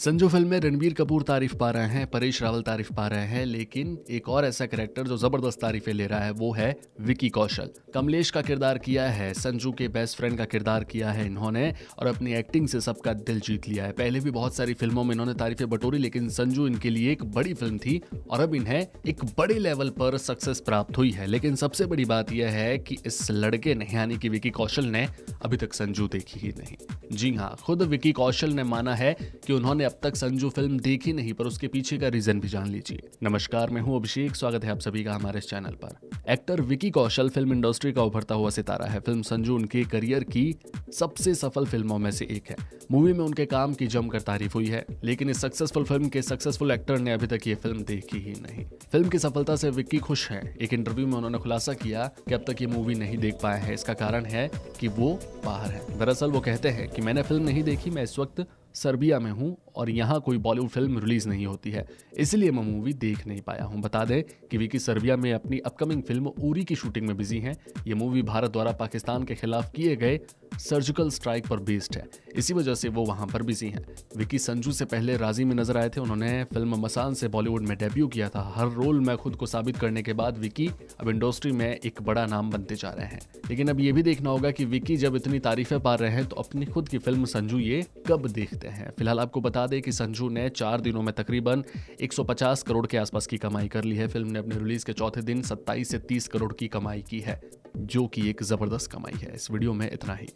Sanju film में रणबीर कपूर तारीफ़ पा रहे हैं, परेश रावल तारीफ़ पा रहे हैं, लेकिन एक और ऐसा कैरेक्टर जो ज़बरदस्त तारीफें ले रहा है, वो है विकी कौशल। कमलेश का किरदार किया है, संजू के बेस्ट फ्रेंड का किरदार किया है इन्होंने, और अपनी एक्टिंग से सबका दिल जीत लिया है। पहले भी बहुत सारी फ़िल्मों में इन्होंने तारीफें बटोरी, लेकिन संजू इनके लिए एक बड़ी फ़िल्म थी, और अब इन्हें एक बड़े लेवल पर सक्सेस प्राप्त हुई है। लेकिन सबसे बड़ी बात यह है कि इस लड़के ने यानी कि विकी कौशल ने अभी तक संजू देखी ही नहीं। जी हाँ खुद विकी कौशल ने माना है कि उन्होंने अब तक संजू फ़िल्म देखी नहीं, पर उसके पीछे का रीजन भी जान लीजिए। नमस्कार, मैं हूँ अभिषेक, स्वागत है आप सभी का हमारे चैनल पर। Actor Vicky Kaushal film industry का उभरता हुआ सितारा है। फ़िल्म संजू, उनके करियर की सबसे सफल फ़िल्मों में से एक है। मूवी में उनके काम की जमकर तारीफ़ हुई है, लेकिन इस सक्सेसफुल फ़िल्म के सक्सेसफुल एक्टर ने अभी तक ये फ़िल्म देखी ही नहीं। फ़िल्म की सफलता से विक्की खुश है। एक इंटरव्यू में उन्होंने खुलासा किया कि अब तक ये मूवी नहीं देख पाए हैं। इसका कारण है कि वो बाहर है। दरअसल वो कहते हैं कि, मैंने फ़िल्म नहीं देखी, मैं इस वक्त सर्बिया में हूँ और यहाँ कोई बॉलीवुड फ़िल्म रिलीज़ नहीं होती है। इसलिए मैं मूवी देख नहीं पाया हूँ। बता दें कि विकी सर्बिया में अपनी अपकमिंग फ़िल्म उरी की शूटिंग में बिज़ी हैं। ये मूवी भारत द्वारा पाकिस्तान के खिलाफ किए गए सर्जिकल स्ट्राइक पर बेस्ड है। इसी वजह से वो वहाँ पर बिज़ी हैं। विकी संजू से पहले राज़ी में नज़र आए थे। उन्होंने फ़िल्म मसान से बॉलीवुड में डेब्यू किया था। हर रोल में खुद को साबित करने के बाद विकी अब इंडस्ट्री में एक बड़ा नाम बनते जा रहे हैं। लेकिन अब ये भी देखना होगा कि विकी जब इतनी तारीफें पा रहे हैं तो अपनी खुद की फ़िल्म संजू ये कब देखते हैं। फ़िलहाल आपको बता दें कि संजू ने चार दिनों में तकरीबन 150 करोड़ के आसपास की कमाई कर ली है। फ़िल्म ने अपने रिलीज़ के चौथे दिन 27 से 30 करोड़ की कमाई की है। जो कि एक ज़बरदस्त कमाई है। इस वीडियो में इतना ही।